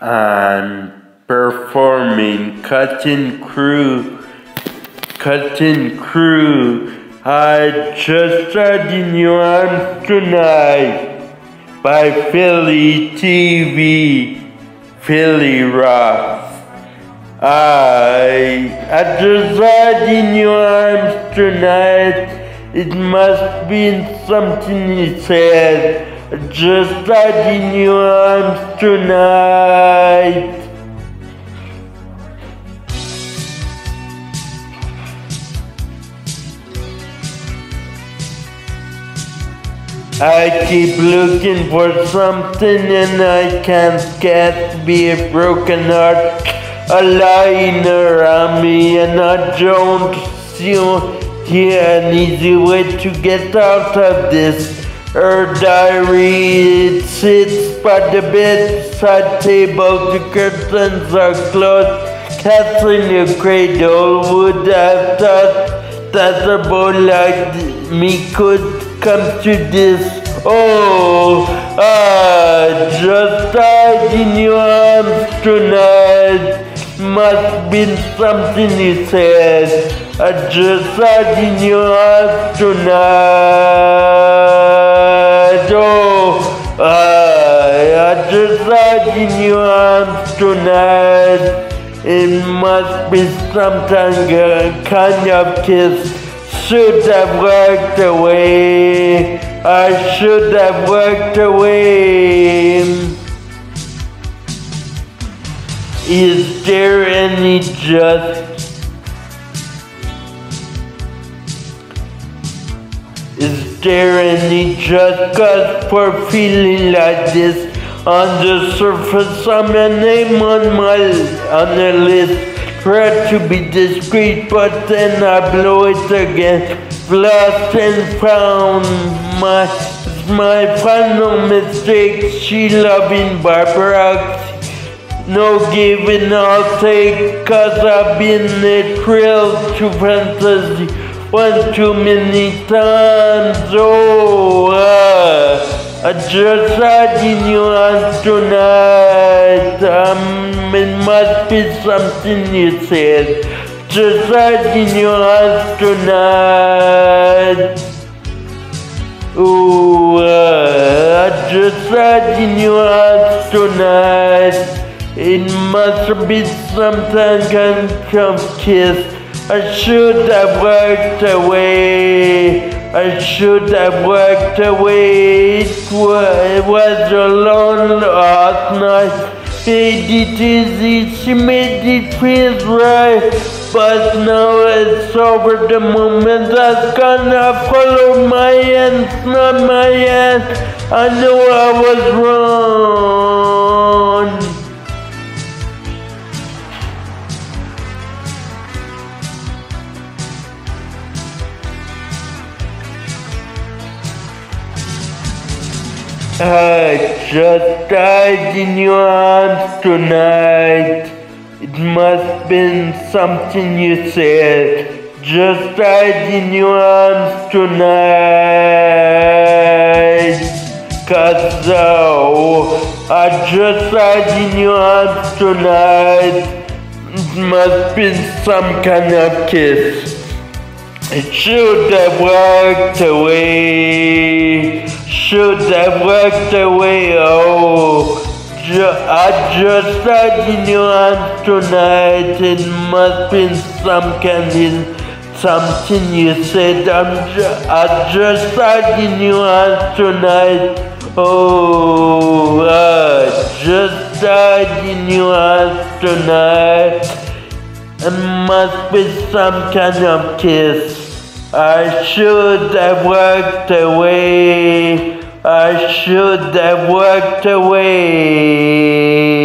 and performing Cutting Crew. Cutting Crew. I just died in your arms tonight by Philly TV, Philly Rock. I, I just died in your arms tonight. It must be something he said. Just died in your arms tonight. I keep looking for something and I can't get be a broken heart a lying around me and I don't see an easy way to get out of this. Her diary it sits by the bedside table, the curtains are closed. Cats in the cradle would have thought that a boy like me could come to this. Oh, I just died in your arms tonight. Must been something he said. I just died in your arms tonight. In your arms tonight. It must be some kind of kiss should have worked away. I should have worked away. Is there any just? Is there any just cause for feeling like this? On the surface, I'm a name on my on the list Try to be discreet, but then I blow it again. Lost and found my my final mistake. She loving Barbara. No giving, I'll take, cause I've been a thrill to fantasy one too many times. Oh, just had in your hands tonight. Um, it must be something you said. Just had in your hands tonight. Oh, uh, I just had in your hands tonight. It must be some kind of kiss. I should have worked away. I should have worked away. It was a long last night. Made it easy, she made it feel right. But now it's over the moment that's gonna follow my hands, not my hand. I know I was wrong. I just died in your arms tonight. It must been something you said. Just died in your arms tonight. Cause oh, I just died in your arms tonight. It must been some kind of kiss. It should have walked away. Should have walked away. Oh, ju I just died in your arms tonight. It must be some kind of something you said. I'm ju I just died in your arms tonight. Oh, I just died in your arms tonight. It must be some kind of kiss. I should have walked away. I should have walked away.